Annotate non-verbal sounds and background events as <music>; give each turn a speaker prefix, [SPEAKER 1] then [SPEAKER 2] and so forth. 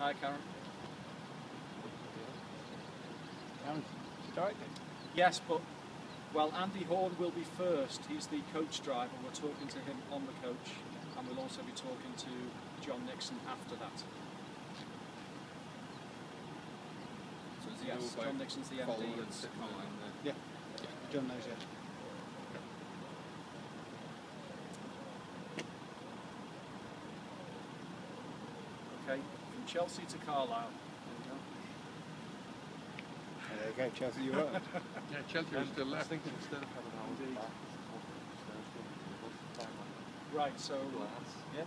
[SPEAKER 1] Hi, Karen.
[SPEAKER 2] Karen, start then.
[SPEAKER 1] Yes, but well, Andy Horn will be first. He's the coach driver. We're talking to him on the coach, and we'll also be talking to John Nixon after that.
[SPEAKER 3] So does he
[SPEAKER 1] Yes, John Nixon's the MD.
[SPEAKER 3] following and sitting
[SPEAKER 1] Carlisle.
[SPEAKER 3] the
[SPEAKER 2] Yeah. John knows it.
[SPEAKER 1] Okay, from Chelsea to Carlisle. There
[SPEAKER 2] There you go, Chelsea, you're right. <laughs>
[SPEAKER 3] Yeah, Chelsea are still
[SPEAKER 4] I was
[SPEAKER 3] left.
[SPEAKER 4] thinking instead of having hours
[SPEAKER 1] Indeed.
[SPEAKER 4] back, it's up the stairs, going to the bus, time
[SPEAKER 1] we go. Right, so
[SPEAKER 4] glass.
[SPEAKER 1] yeah,